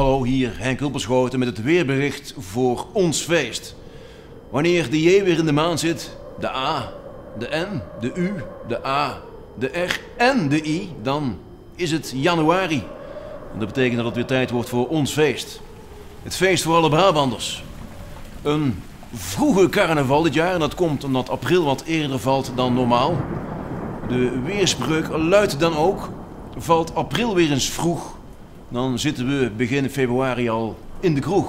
Hallo, hier Henk Hulperschoten met het weerbericht voor ons feest. Wanneer de J weer in de maan zit, de A, de N, de U, de A, de R en de I, dan is het januari. En dat betekent dat het weer tijd wordt voor ons feest. Het feest voor alle Brabanders. Een vroege carnaval dit jaar en dat komt omdat april wat eerder valt dan normaal. De weerspreuk luidt dan ook, valt april weer eens vroeg, dan zitten we begin februari al in de kroeg.